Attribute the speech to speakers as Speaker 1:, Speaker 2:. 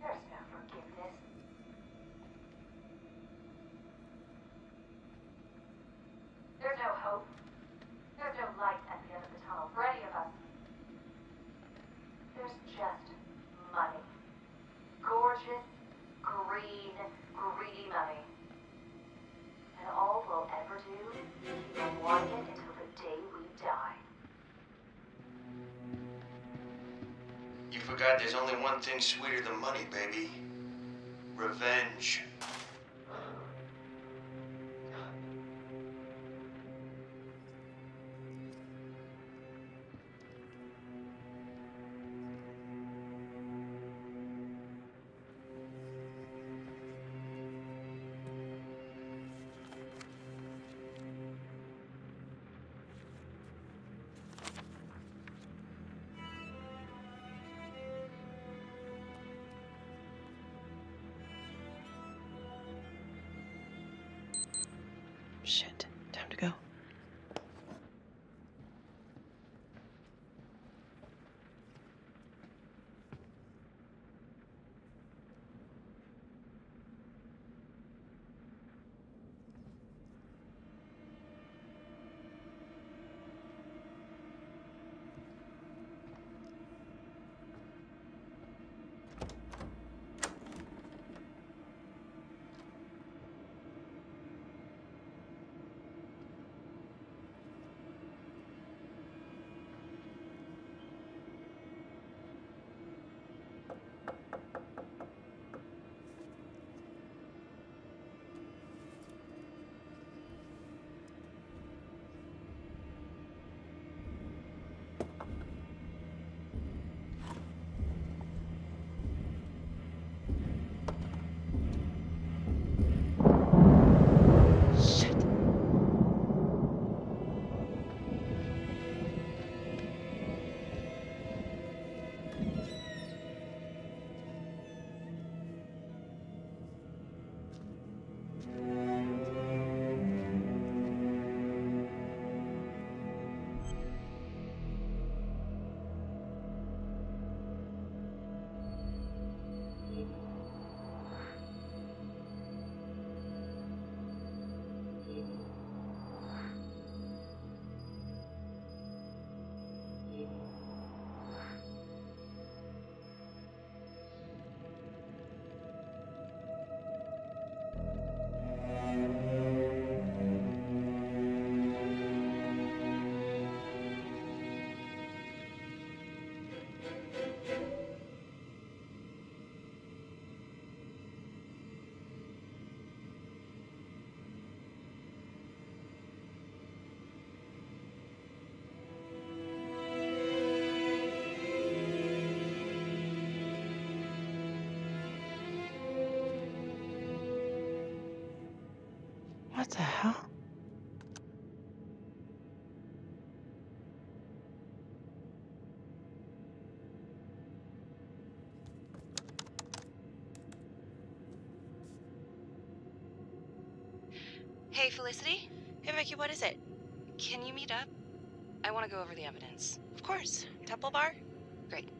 Speaker 1: There's no forgiveness. There's no hope. There's no light at the end of the tunnel for any of us. There's just
Speaker 2: forgot there's only one thing sweeter than money, baby. Revenge.
Speaker 3: Shit. What the hell?
Speaker 4: Hey, Felicity.
Speaker 3: Hey, Becky, what is it?
Speaker 4: Can you meet up? I want to go over the evidence.
Speaker 3: Of course. Temple Bar?
Speaker 4: Great.